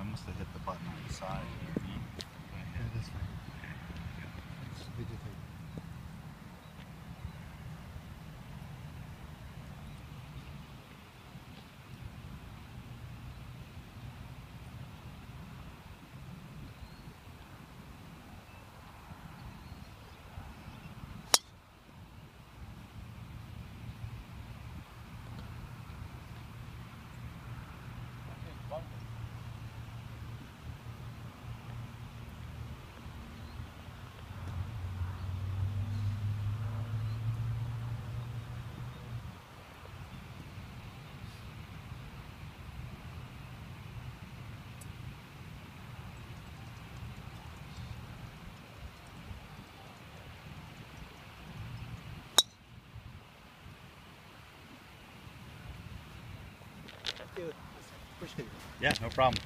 I must have hit the button on the side. Appreciate it. Yeah, no problem.